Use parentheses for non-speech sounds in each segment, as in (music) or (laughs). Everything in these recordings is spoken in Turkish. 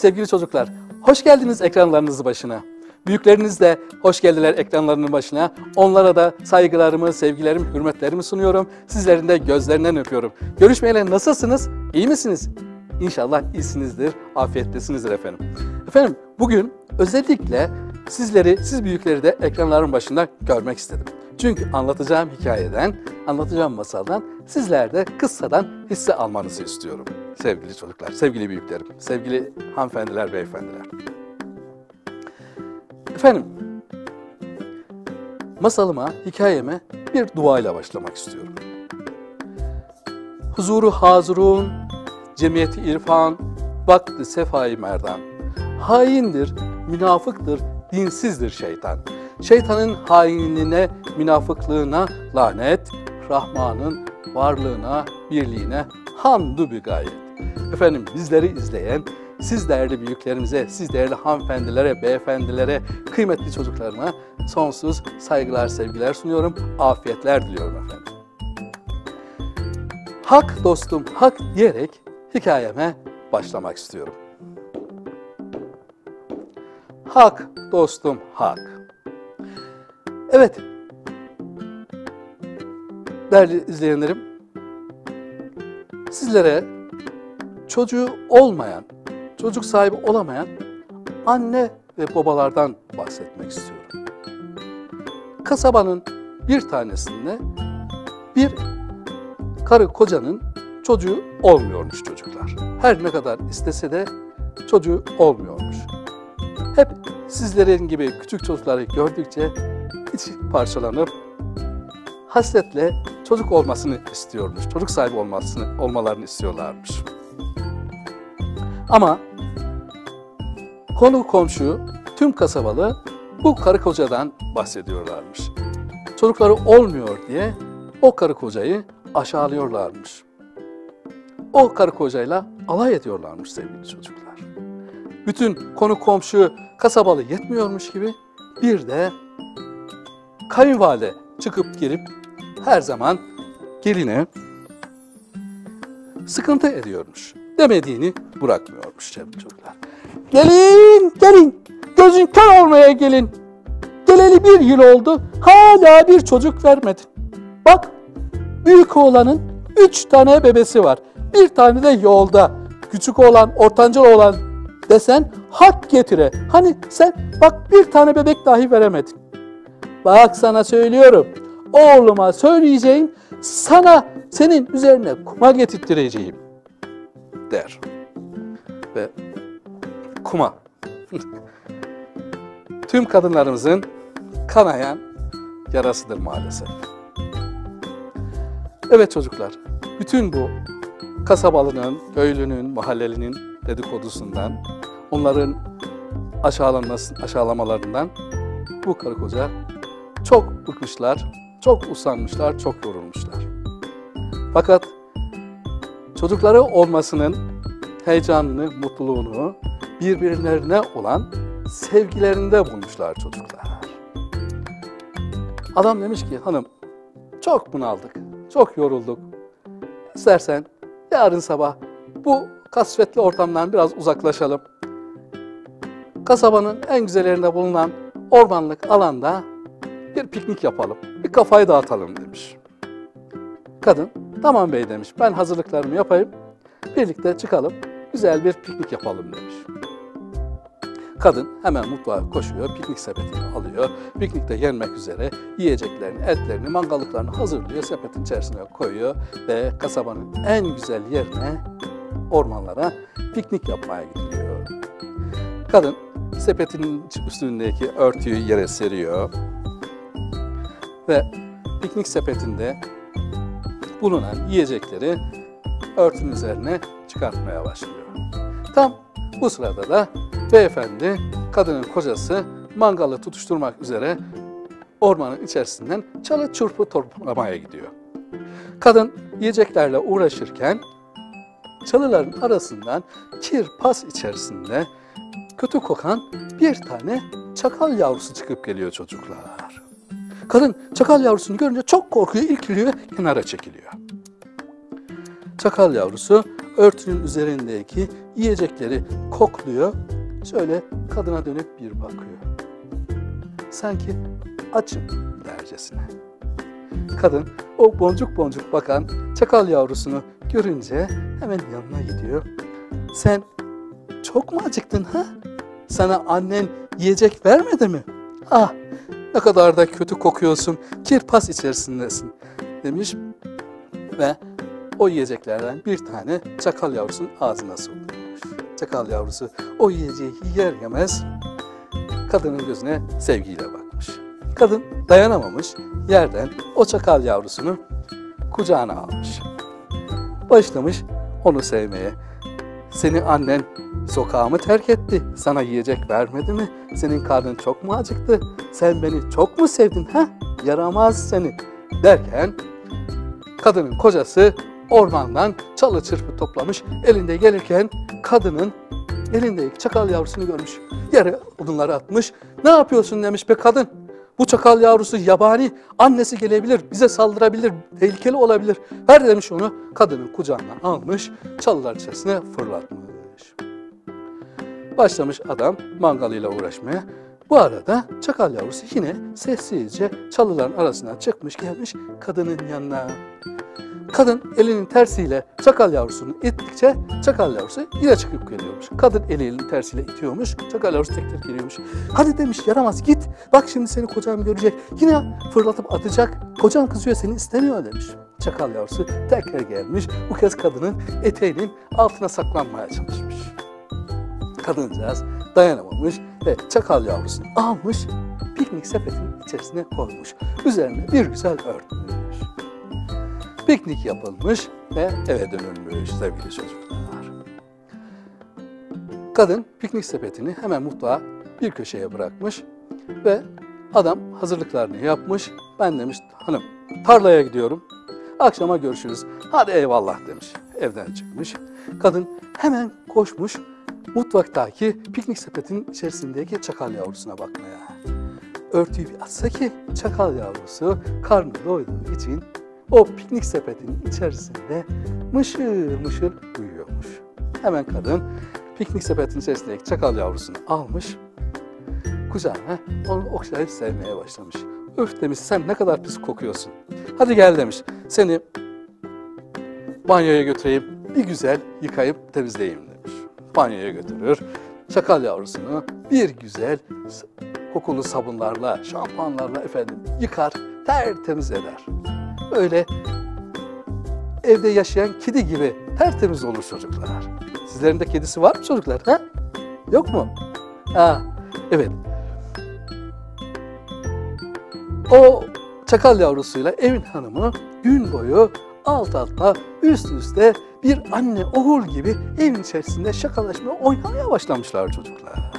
sevgili çocuklar, hoş geldiniz ekranlarınızı başına. Büyükleriniz de hoş geldiler ekranlarının başına. Onlara da saygılarımı, sevgilerimi, hürmetlerimi sunuyorum. Sizlerin de gözlerinden öpüyorum. Görüşmeyeli nasılsınız? İyi misiniz? İnşallah iyisinizdir, afiyettesinizdir efendim. Efendim bugün özellikle sizleri, siz büyükleri de ekranların başında görmek istedim. Çünkü anlatacağım hikayeden, anlatacağım masaldan sizler de kıssadan hisse almanızı istiyorum. Sevgili çocuklar, sevgili büyüklerim, sevgili hanımefendiler, beyefendiler. Efendim, masalıma, hikayeme bir duayla başlamak istiyorum. Huzuru hazurun, cemiyeti irfan, baktı sefai merdan. Haindir, münafıktır, dinsizdir şeytan. Şeytanın hainliğine, münafıklığına lanet, Rahman'ın varlığına, birliğine hamdü bir gayet. Efendim bizleri izleyen, siz değerli büyüklerimize, siz değerli hanımefendilere, beyefendilere, kıymetli çocuklarıma sonsuz saygılar, sevgiler sunuyorum. Afiyetler diliyorum efendim. Hak dostum, hak diyerek hikayeme başlamak istiyorum. Hak dostum, hak. Evet, değerli izleyenlerim, sizlere çocuğu olmayan, çocuk sahibi olamayan anne ve babalardan bahsetmek istiyorum. Kasabanın bir tanesinde bir karı kocanın çocuğu olmuyormuş çocuklar. Her ne kadar istese de çocuğu olmuyormuş. Hep sizlerin gibi küçük çocukları gördükçe iç parçalanıp hasretle çocuk olmasını istiyormuş. Çocuk sahibi olmasını olmalarını istiyorlarmış. Ama konu komşu tüm kasabalı bu karı kocadan bahsediyorlarmış. Çocukları olmuyor diye o karı kocayı aşağılıyorlarmış. O karı kocayla alay ediyorlarmış sevgili çocuklar. Bütün konu komşu kasabalı yetmiyormuş gibi bir de kayınvalide çıkıp girip her zaman geline sıkıntı ediyormuş. Demediğini bırakmıyormuş çocuklar. Gelin, gelin. Gözün kör olmaya gelin. Geleli bir yıl oldu. Hala bir çocuk vermedin. Bak, büyük oğlanın üç tane bebesi var. Bir tane de yolda. Küçük oğlan, ortanca oğlan desen hak getire. Hani sen bak bir tane bebek dahi veremedin. Bak sana söylüyorum. Oğluma söyleyeceğim, sana senin üzerine kuma getirttireceğim der. Ve kuma. (laughs) Tüm kadınlarımızın kanayan yarasıdır maalesef. Evet çocuklar, bütün bu kasabalının, köylünün, mahallelinin dedikodusundan, onların aşağılanması, aşağılamalarından bu karı koca çok bıkmışlar, çok usanmışlar, çok yorulmuşlar. Fakat çocukları olmasının heyecanını, mutluluğunu birbirlerine olan sevgilerinde bulmuşlar çocuklar. Adam demiş ki hanım çok bunaldık, çok yorulduk. İstersen yarın sabah bu kasvetli ortamdan biraz uzaklaşalım. Kasabanın en güzellerinde bulunan ormanlık alanda bir piknik yapalım, bir kafayı dağıtalım demiş. Kadın, tamam bey demiş, ben hazırlıklarımı yapayım, birlikte çıkalım, güzel bir piknik yapalım demiş. Kadın hemen mutfağa koşuyor, piknik sepetini alıyor. Piknikte yenmek üzere yiyeceklerini, etlerini, mangallıklarını hazırlıyor, sepetin içerisine koyuyor ve kasabanın en güzel yerine, ormanlara piknik yapmaya gidiyor. Kadın sepetin üstündeki örtüyü yere seriyor ve piknik sepetinde bulunan yiyecekleri örtünün üzerine çıkartmaya başlıyor. Tam bu sırada da beyefendi, kadının kocası mangalı tutuşturmak üzere ormanın içerisinden çalı çırpı toplamaya gidiyor. Kadın yiyeceklerle uğraşırken çalıların arasından kir pas içerisinde kötü kokan bir tane çakal yavrusu çıkıp geliyor çocuklar. Kadın çakal yavrusunu görünce çok korkuyor, irkiliyor ve kenara çekiliyor. çakal yavrusu örtünün üzerindeki yiyecekleri kokluyor. Şöyle kadına dönüp bir bakıyor. Sanki açım dercesine. Kadın o boncuk boncuk bakan çakal yavrusunu görünce hemen yanına gidiyor. Sen çok mu acıktın ha? Sana annen yiyecek vermedi mi? Ah ne kadar da kötü kokuyorsun, kirpas içerisindesin demiş ve o yiyeceklerden bir tane çakal yavrusunun ağzına sokmuş. Çakal yavrusu o yiyeceği yer yemez kadının gözüne sevgiyle bakmış. Kadın dayanamamış, yerden o çakal yavrusunu kucağına almış. Başlamış onu sevmeye. Seni annen sokağa mı terk etti? Sana yiyecek vermedi mi? Senin karnın çok mu acıktı? Sen beni çok mu sevdin ha? Yaramaz seni derken kadının kocası ormandan çalı çırpı toplamış. Elinde gelirken kadının elindeki çakal yavrusunu görmüş. Yere odunları atmış. Ne yapıyorsun demiş be kadın. Bu çakal yavrusu yabani, annesi gelebilir, bize saldırabilir, tehlikeli olabilir. Ver demiş onu, kadının kucağına almış, çalılar içerisine fırlatmış. Başlamış adam mangalıyla uğraşmaya. Bu arada çakal yavrusu yine sessizce çalıların arasına çıkmış gelmiş kadının yanına. Kadın elinin tersiyle çakal yavrusunu ittikçe çakal yavrusu yine çıkıp geliyormuş. Kadın eliyle tersiyle itiyormuş, çakal yavrusu tekrar geliyormuş. Hadi demiş yaramaz git, bak şimdi seni kocan görecek. Yine fırlatıp atacak, kocan kızıyor seni istemiyor demiş. Çakal yavrusu tekrar gelmiş, bu kez kadının eteğinin altına saklanmaya çalışmış. Kadıncağız dayanamamış ve çakal yavrusunu almış, piknik sepetinin içerisine koymuş. Üzerine bir güzel örtmüş. Piknik yapılmış ve eve dönülmüş sevgili çocuklar. Kadın piknik sepetini hemen mutfağa bir köşeye bırakmış ve adam hazırlıklarını yapmış. Ben demiş hanım tarlaya gidiyorum. Akşama görüşürüz. Hadi eyvallah demiş. Evden çıkmış. Kadın hemen koşmuş mutfaktaki piknik sepetinin içerisindeki çakal yavrusuna bakmaya. Örtüyü bir atsa ki çakal yavrusu karnı doyduğu için o piknik sepetinin içerisinde mışıl mışıl uyuyormuş. Hemen kadın piknik sepetinin içerisindeki çakal yavrusunu almış, kucağına onu okşayıp sevmeye başlamış. Öf demiş sen ne kadar pis kokuyorsun. Hadi gel demiş seni banyoya götüreyim bir güzel yıkayıp temizleyeyim. Banyoya götürür, çakal yavrusunu bir güzel kokulu sabunlarla, şampuanlarla efendim yıkar, tertemiz eder. Böyle evde yaşayan kedi gibi tertemiz olur çocuklar. Sizlerin de kedisi var mı çocuklar? Ha? Yok mu? Ha, evet. O çakal yavrusuyla evin hanımı gün boyu alt alta üst üste bir anne oğul gibi evin içerisinde şakalaşmaya oynamaya başlamışlar çocuklar.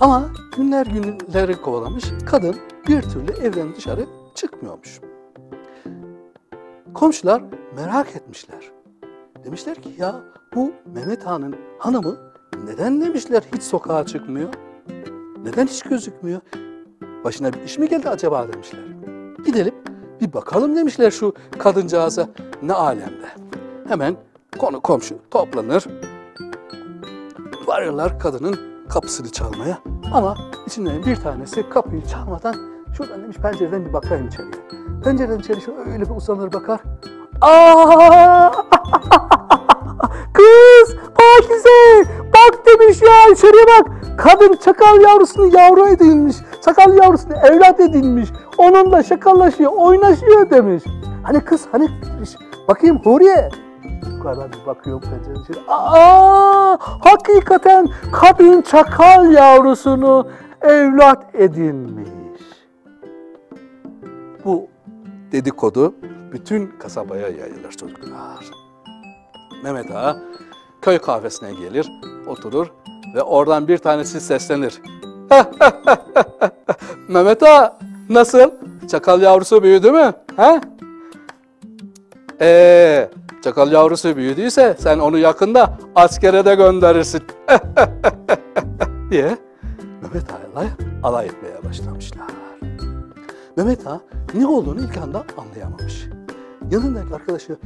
Ama günler günleri kovalamış kadın bir türlü evden dışarı çıkmıyormuş. Komşular merak etmişler. Demişler ki ya bu Mehmet Han'ın hanımı neden demişler hiç sokağa çıkmıyor? Neden hiç gözükmüyor? Başına bir iş mi geldi acaba demişler. Gidelim bir bakalım demişler şu kadıncağıza ne alemde. Hemen konu komşu toplanır. Varırlar kadının kapısını çalmaya. Ama içinden bir tanesi kapıyı çalmadan şuradan demiş pencereden bir bakayım içeriye. Pencereden içeri şöyle bir uzanır bakar. Aa! (laughs) Kız! Pakize! Bak demiş ya içeriye bak. Kadın çakal yavrusunu yavru edinmiş. Çakal yavrusunu evlat edinmiş. Onunla şakallaşıyor, oynaşıyor demiş. Hani kız hani. Bakayım Huriye. Yukarıdan bir bakıyor pencerenin içeri. Aa! Hakikaten kadın çakal yavrusunu evlat edinmiş. Bu dedikodu bütün kasabaya yayılır çocuklar. Mehmet Ağa köy kahvesine gelir, oturur ve oradan bir tanesi seslenir. (laughs) Mehmet Ağa nasıl? Çakal yavrusu büyüdü mü? Ha? Ee, çakal yavrusu büyüdüyse sen onu yakında askere de gönderirsin. (laughs) diye Mehmet Ağa'yla alay etmeye başlamışlar. Mehmet Ağa ne olduğunu ilk anda anlayamamış. yanındaki arkadaşı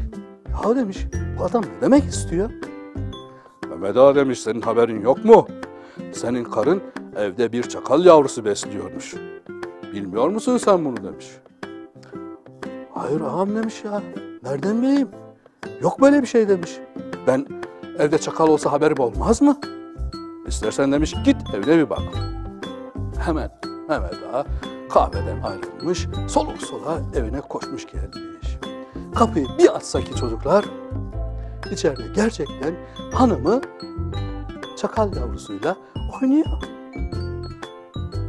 ya demiş bu adam ne demek istiyor? Mehmet Ağa demiş senin haberin yok mu? Senin karın evde bir çakal yavrusu besliyormuş. Bilmiyor musun sen bunu demiş. Hayır ağam demiş ya. Nereden bileyim? Yok böyle bir şey demiş. Ben evde çakal olsa haberim olmaz mı? İstersen demiş git evde bir bak. Hemen Mehmet Ağa kahveden ayrılmış, soluk sola evine koşmuş gelmiş. Kapıyı bir açsa ki çocuklar, içeride gerçekten hanımı çakal yavrusuyla oynuyor.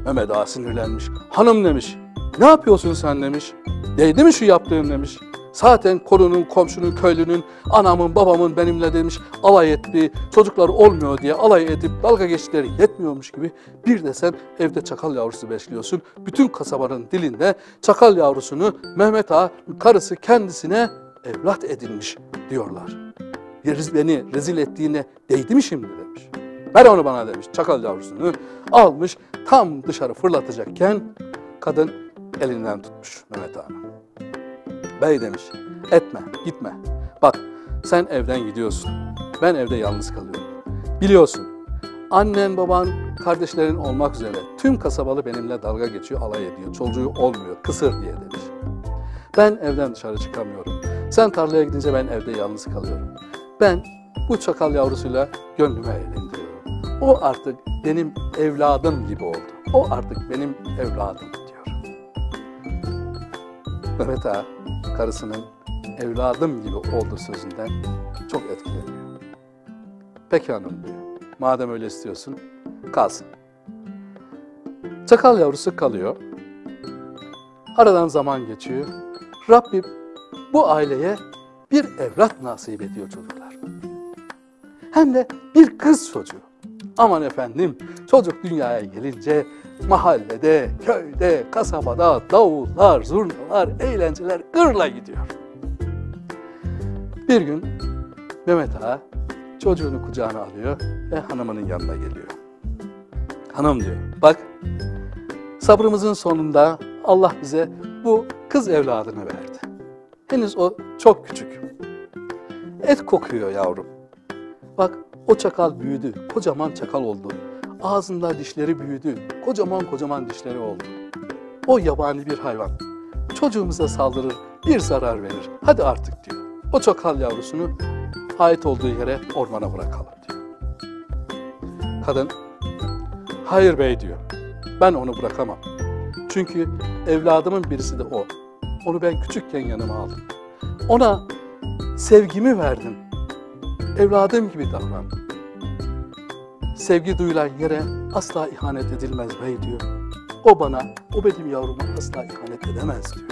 Mehmet Ağa sinirlenmiş. Hanım demiş, ne yapıyorsun sen demiş. Değdi mi şu yaptığın demiş. Zaten konunun, komşunun, köylünün, anamın, babamın benimle demiş alay etti, çocuklar olmuyor diye alay edip dalga geçtikleri yetmiyormuş gibi bir de sen evde çakal yavrusu besliyorsun. Bütün kasabanın dilinde çakal yavrusunu Mehmet Ağa karısı kendisine evlat edinmiş diyorlar. Beni rezil ettiğine değdi mi şimdi demiş. Ver onu bana demiş çakal yavrusunu almış tam dışarı fırlatacakken kadın elinden tutmuş Mehmet Ağa'nın. Bey demiş, etme, gitme. Bak, sen evden gidiyorsun. Ben evde yalnız kalıyorum. Biliyorsun, annen, baban, kardeşlerin olmak üzere tüm kasabalı benimle dalga geçiyor, alay ediyor. Çocuğu olmuyor, kısır diye demiş. Ben evden dışarı çıkamıyorum. Sen tarlaya gidince ben evde yalnız kalıyorum. Ben bu çakal yavrusuyla gönlüme eğlendiriyorum. O artık benim evladım gibi oldu. O artık benim evladım diyor. Mehmet Ağa karısının evladım gibi olduğu sözünden çok etkileniyor. Peki hanım diyor. Madem öyle istiyorsun kalsın. Çakal yavrusu kalıyor. Aradan zaman geçiyor. Rabbim bu aileye bir evlat nasip ediyor çocuklar. Hem de bir kız çocuğu. Aman efendim çocuk dünyaya gelince mahallede, köyde, kasabada davullar, zurnalar, eğlenceler gırla gidiyor. Bir gün Mehmet Ağa çocuğunu kucağına alıyor ve hanımının yanına geliyor. Hanım diyor, bak sabrımızın sonunda Allah bize bu kız evladını verdi. Henüz o çok küçük. Et kokuyor yavrum. Bak o çakal büyüdü, kocaman çakal oldu. Ağzında dişleri büyüdü, kocaman kocaman dişleri oldu. O yabani bir hayvan. Çocuğumuza saldırır, bir zarar verir. Hadi artık diyor. O çakal yavrusunu ait olduğu yere ormana bırakalım diyor. Kadın, hayır bey diyor. Ben onu bırakamam. Çünkü evladımın birisi de o. Onu ben küçükken yanıma aldım. Ona sevgimi verdim. Evladım gibi davrandım. Sevgi duyulan yere asla ihanet edilmez bey diyor. O bana, o benim yavruma asla ihanet edemez diyor.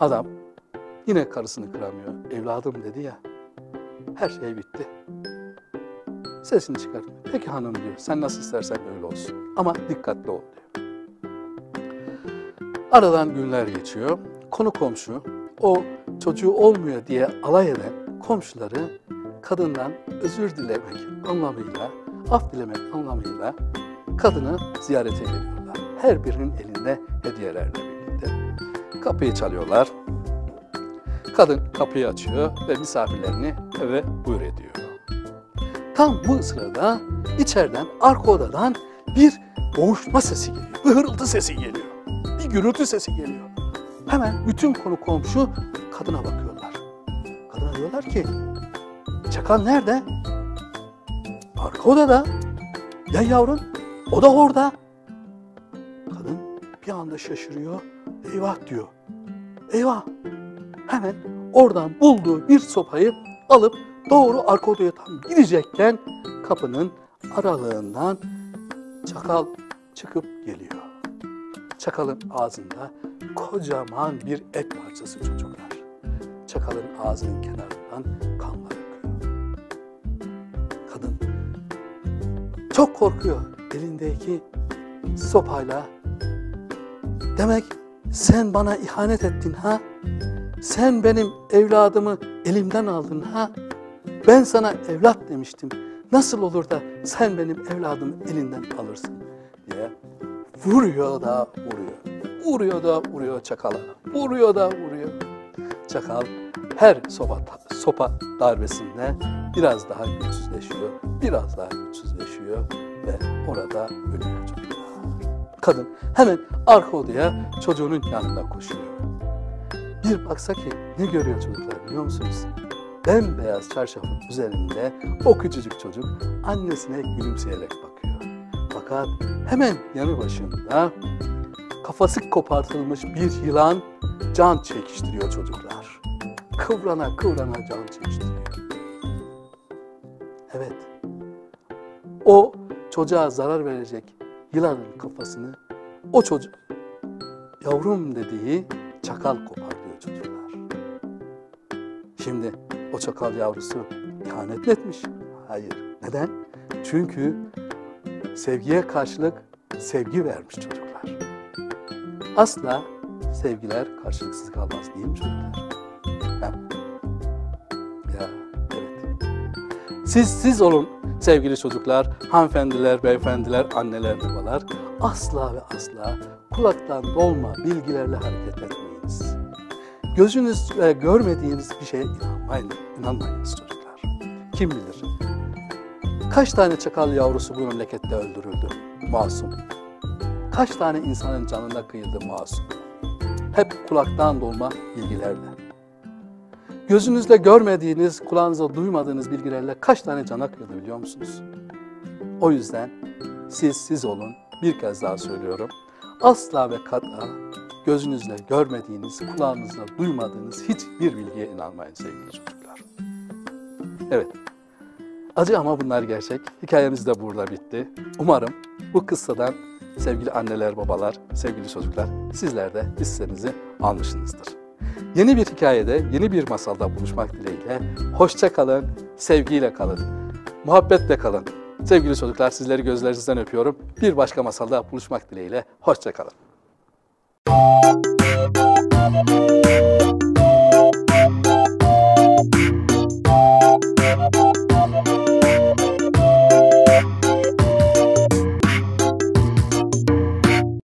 Adam yine karısını kıramıyor. Evladım dedi ya. Her şey bitti. Sesini çıkarmıyor. Peki hanım diyor. Sen nasıl istersen öyle olsun. Ama dikkatli ol diyor. Aradan günler geçiyor. Konu komşu o çocuğu olmuyor diye alay eden komşuları kadından özür dilemek anlamıyla, af dilemek anlamıyla kadını ziyarete geliyorlar. Her birinin elinde hediyelerle birlikte. Kapıyı çalıyorlar. Kadın kapıyı açıyor ve misafirlerini eve buyur ediyor. Tam bu sırada içeriden, arka odadan bir boğuşma sesi geliyor. Bir hırıltı sesi geliyor. Bir gürültü sesi geliyor. Hemen bütün konu komşu kadına bakıyorlar. Kadına diyorlar ki, Çakal nerede? Arka odada. Ya yavrum, o da orada. Kadın bir anda şaşırıyor. Eyvah diyor. Eyvah. Hemen oradan bulduğu bir sopayı alıp doğru arka odaya tam gidecekken kapının aralığından çakal çıkıp geliyor. Çakalın ağzında kocaman bir et parçası çocuklar. Çakalın ağzının kenarından kanlar akıyor. Kadın çok korkuyor elindeki sopayla. Demek sen bana ihanet ettin ha? Sen benim evladımı elimden aldın ha? Ben sana evlat demiştim. Nasıl olur da sen benim evladımı elinden alırsın diye vuruyor da vuruyor. Vuruyor da vuruyor çakala. Vuruyor da vuruyor. Çakal her sopa, sopa darbesinde biraz daha güçsüzleşiyor, biraz daha güçsüzleşiyor ve orada ölüyor çocuklar. Kadın hemen arka odaya çocuğunun yanına koşuyor. Bir baksa ki ne görüyor çocuklar biliyor musunuz? Bembeyaz çarşafın üzerinde o küçücük çocuk annesine gülümseyerek bakıyor. Fakat hemen yanı başında kafası kopartılmış bir yılan can çekiştiriyor çocuklar. Kıvrana kıvrana can çekiştiriyor. Evet, o çocuğa zarar verecek yılanın kafasını o çocuk yavrum dediği çakal kopartıyor çocuklar. Şimdi o çakal yavrusu ihanet mi etmiş? Hayır. Neden? Çünkü sevgiye karşılık sevgi vermiş çocuklar. Asla sevgiler karşılıksız kalmaz değil mi çocuklar? Siz siz olun sevgili çocuklar, hanımefendiler, beyefendiler, anneler, babalar. Asla ve asla kulaktan dolma bilgilerle hareket etmeyiniz. Gözünüzle görmediğiniz bir şeye inanmayın, inanmayınız çocuklar. Kim bilir? Kaç tane çakal yavrusu bu memlekette öldürüldü? Masum. Kaç tane insanın canına kıyıldı masum? Hep kulaktan dolma bilgilerle. Gözünüzle görmediğiniz, kulağınızla duymadığınız bilgilerle kaç tane cana kıyıldı biliyor musunuz? O yüzden siz siz olun. Bir kez daha söylüyorum. Asla ve kat'a gözünüzle görmediğiniz, kulağınızla duymadığınız hiçbir bilgiye inanmayın sevgili çocuklar. Evet, acı ama bunlar gerçek. Hikayemiz de burada bitti. Umarım bu kıssadan sevgili anneler, babalar, sevgili çocuklar sizler de hissenizi almışsınızdır. Yeni bir hikayede, yeni bir masalda buluşmak dileğiyle hoşça kalın, sevgiyle kalın, muhabbetle kalın. Sevgili çocuklar sizleri gözlerinizden öpüyorum. Bir başka masalda buluşmak dileğiyle hoşça kalın.